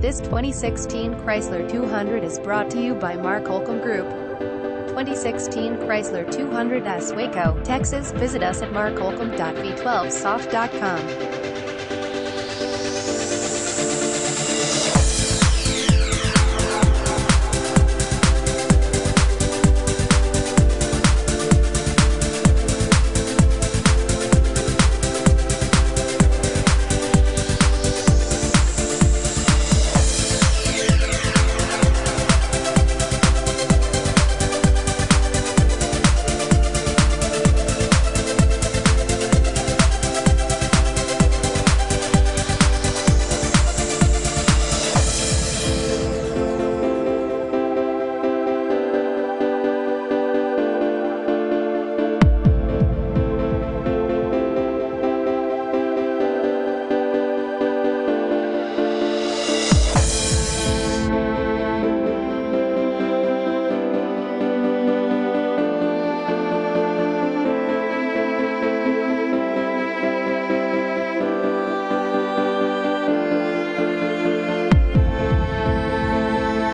This 2016 Chrysler 200 is brought to you by Mark Holcomb Group. 2016 Chrysler 200S Waco, Texas. Visit us at markholcomb.v12soft.com.